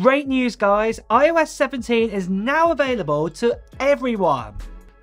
Great news guys, iOS 17 is now available to everyone.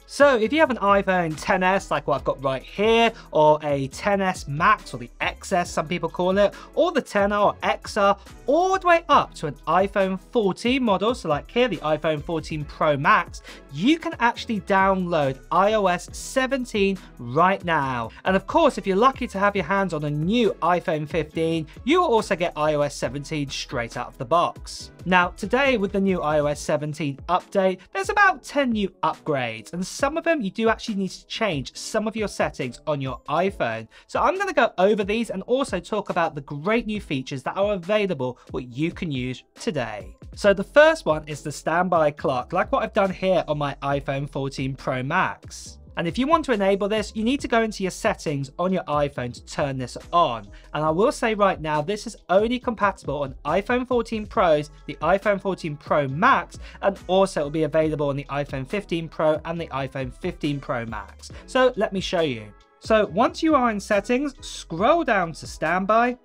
So if you have an iPhone 10s like what I've got right here, or a 10s Max or the XS some people call it, or the 10R or XR, all the way up to an iPhone 14 model, so like here the iPhone 14 Pro Max, you can actually download iOS 17 right now. And of course, if you're lucky to have your hands on a new iPhone 15, you will also get iOS 17 straight out of the box. Now, today with the new iOS 17 update, there's about 10 new upgrades, and some of them you do actually need to change some of your settings on your iPhone. So I'm going to go over these and also talk about the great new features that are available what you can use today. So the first one is the standby clock, like what I've done here on my iPhone 14 Pro Max. And if you want to enable this, you need to go into your settings on your iPhone to turn this on. And I will say right now, this is only compatible on iPhone 14 Pros, the iPhone 14 Pro Max, and also it will be available on the iPhone 15 Pro and the iPhone 15 Pro Max. So let me show you. So once you are in settings, scroll down to standby,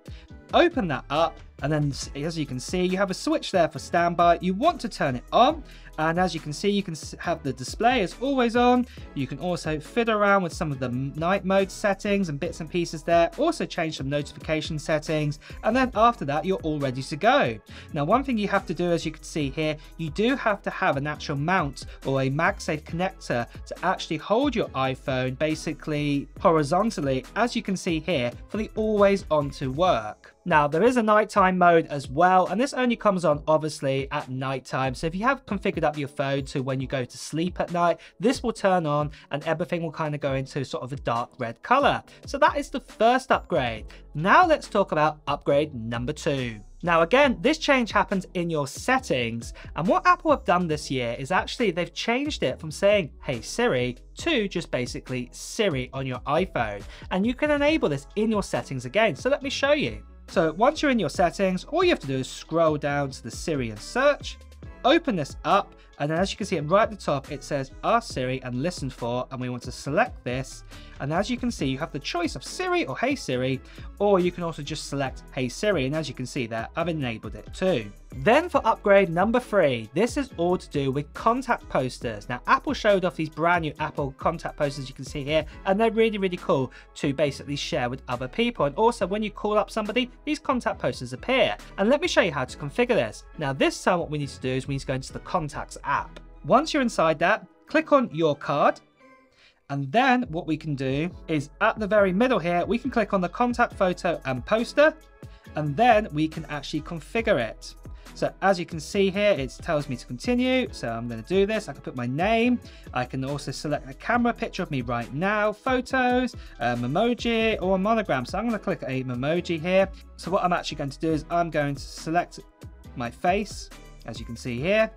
open that up, and then as you can see, you have a switch there for standby. You want to turn it on. And as you can see, you can have the display as always on. You can also fiddle around with some of the night mode settings and bits and pieces there. Also change some notification settings. And then after that, you're all ready to go. Now, one thing you have to do, as you can see here, you do have to have an actual mount or a MagSafe connector to actually hold your iPhone basically horizontally, as you can see here, for the always on to work. Now, there is a nighttime mode as well, and this only comes on obviously at nighttime. So if you have configured up your phone to when you go to sleep at night, this will turn on and everything will kind of go into sort of a dark red color. So that is the first upgrade. Now let's talk about upgrade number two. Now again, this change happens in your settings and what Apple have done this year is actually they've changed it from saying, hey Siri, to just basically Siri on your iPhone. And you can enable this in your settings again. So let me show you. So once you're in your settings, all you have to do is scroll down to the Siri and search, open this up, and then as you can see right at the top, it says Ask Siri and Listen For, and we want to select this. And as you can see, you have the choice of Siri or Hey Siri, or you can also just select Hey Siri. And as you can see there, I've enabled it too. Then for upgrade number three, this is all to do with contact posters. Now Apple showed off these brand new Apple contact posters you can see here, and they're really, really cool to basically share with other people. And also when you call up somebody, these contact posters appear. And let me show you how to configure this. Now this time what we need to do is we need to go into the contacts app. Once you're inside that, click on your card. And then what we can do is at the very middle here, we can click on the contact photo and poster, and then we can actually configure it. So as you can see here, it tells me to continue. So I'm going to do this. I can put my name. I can also select a camera picture of me right now, photos, um, emoji or a monogram. So I'm going to click a emoji here. So what I'm actually going to do is I'm going to select my face, as you can see here.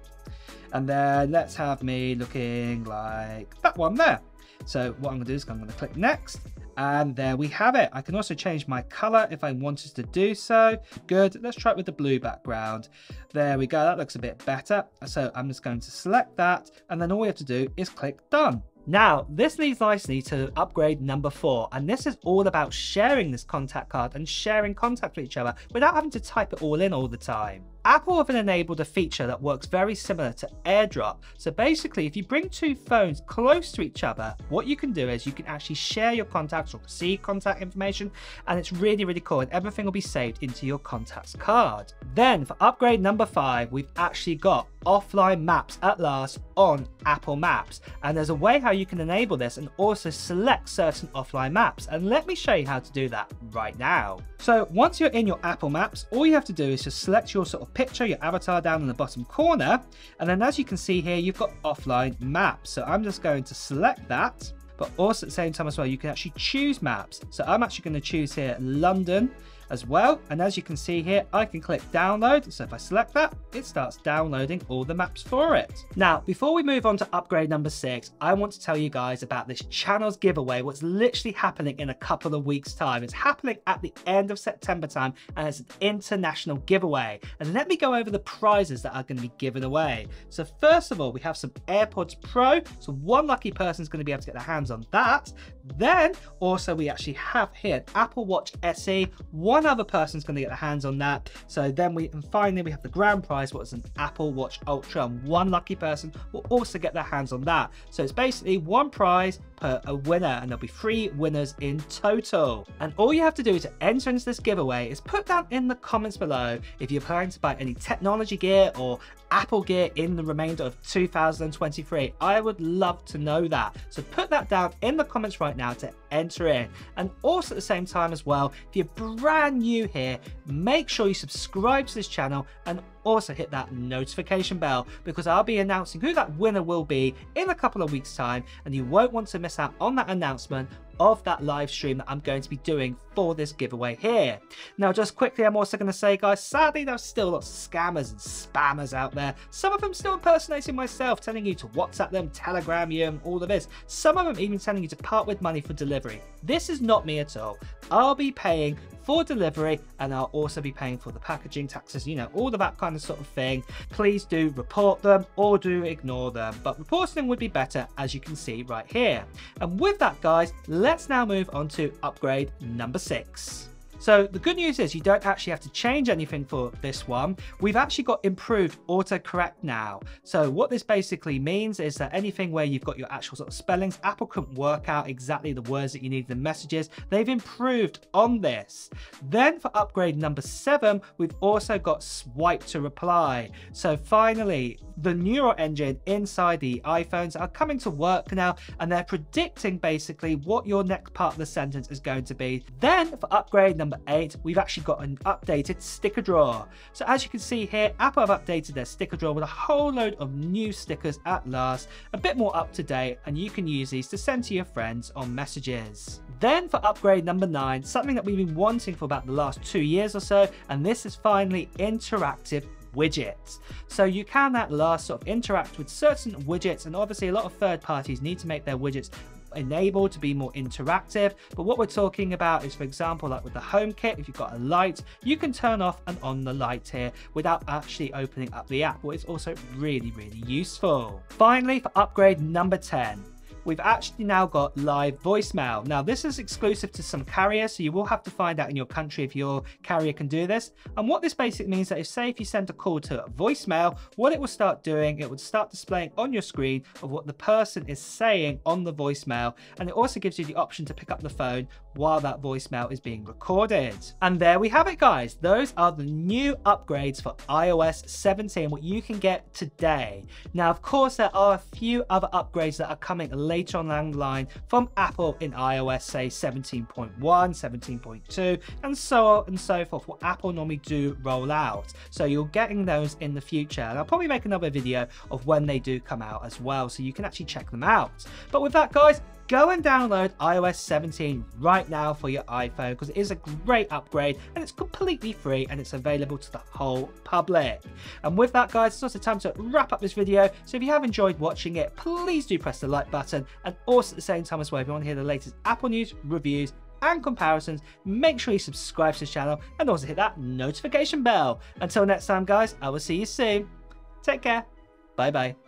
And then let's have me looking like that one there. So what I'm to do is I'm to click next. And there we have it. I can also change my color if I wanted to do so. Good. Let's try it with the blue background. There we go. That looks a bit better. So I'm just going to select that. And then all we have to do is click done. Now, this leads nicely to upgrade number four, and this is all about sharing this contact card and sharing contact with each other without having to type it all in all the time. Apple have enabled a feature that works very similar to AirDrop. So basically, if you bring two phones close to each other, what you can do is you can actually share your contacts or receive contact information, and it's really, really cool, and everything will be saved into your contacts card. Then for upgrade number five, we've actually got offline maps at last on Apple Maps. And there's a way how you can enable this and also select certain offline maps. And let me show you how to do that right now. So once you're in your Apple Maps, all you have to do is just select your sort of picture, your avatar down in the bottom corner. And then as you can see here, you've got offline maps. So I'm just going to select that. But also at the same time as well, you can actually choose maps. So I'm actually going to choose here London as well. And as you can see here, I can click download. So if I select that, it starts downloading all the maps for it. Now, before we move on to upgrade number six, I want to tell you guys about this channels giveaway, what's literally happening in a couple of weeks time. It's happening at the end of September time and it's an international giveaway. And let me go over the prizes that are going to be given away. So first of all, we have some AirPods Pro. So one lucky person is going to be able to get their hands on that. Then also we actually have here an Apple Watch SE, one other person's going to get their hands on that. So then we, and finally we have the grand prize, what is an Apple Watch Ultra, and one lucky person will also get their hands on that. So it's basically one prize per a winner and there'll be three winners in total. And all you have to do to enter into this giveaway is put down in the comments below if you're planning to buy any technology gear or Apple gear in the remainder of 2023. I would love to know that. So put that down in the comments right now to enter in. And also at the same time as well, if you're brand new here, make sure you subscribe to this channel and also hit that notification bell because I'll be announcing who that winner will be in a couple of weeks time and you won't want to miss out on that announcement of that live stream that I'm going to be doing for this giveaway here. Now, just quickly, I'm also going to say, guys, sadly, there's still lots of scammers and spammers out there. Some of them still impersonating myself, telling you to WhatsApp them, Telegram you, and all of this. Some of them even telling you to part with money for delivery. This is not me at all. I'll be paying for delivery and I'll also be paying for the packaging taxes, you know, all of that kind of sort of thing. Please do report them or do ignore them, but reporting them would be better as you can see right here. And with that guys, let's now move on to upgrade number six. So the good news is you don't actually have to change anything for this one. We've actually got improved autocorrect now. So what this basically means is that anything where you've got your actual sort of spellings, Apple couldn't work out exactly the words that you need the messages. They've improved on this. Then for upgrade number seven, we've also got swipe to reply. So finally, the neural engine inside the iPhones are coming to work now and they're predicting basically what your next part of the sentence is going to be. Then for upgrade number eight, we've actually got an updated sticker drawer. So as you can see here, Apple have updated their sticker drawer with a whole load of new stickers at last, a bit more up to date, and you can use these to send to your friends on messages. Then for upgrade number nine, something that we've been wanting for about the last two years or so, and this is finally interactive widgets. So you can at last sort of interact with certain widgets and obviously a lot of third parties need to make their widgets enabled to be more interactive. But what we're talking about is for example like with the HomeKit if you've got a light you can turn off and on the light here without actually opening up the app which is also really really useful. Finally for upgrade number 10 we've actually now got live voicemail. Now, this is exclusive to some carriers, so you will have to find out in your country if your carrier can do this. And what this basically means is that if, say, if you send a call to a voicemail, what it will start doing, it would start displaying on your screen of what the person is saying on the voicemail. And it also gives you the option to pick up the phone while that voicemail is being recorded. And there we have it, guys. Those are the new upgrades for iOS 17, what you can get today. Now, of course, there are a few other upgrades that are coming later later on down the line from Apple in iOS, say 17.1, 17.2, and so on and so forth, what Apple normally do roll out. So you're getting those in the future. And I'll probably make another video of when they do come out as well, so you can actually check them out. But with that, guys, go and download iOS 17 right now for your iPhone because it is a great upgrade and it's completely free and it's available to the whole public. And with that guys, it's also time to wrap up this video. So if you have enjoyed watching it, please do press the like button and also at the same time as well, if you want to hear the latest Apple news, reviews, and comparisons, make sure you subscribe to the channel and also hit that notification bell. Until next time guys, I will see you soon. Take care. Bye bye.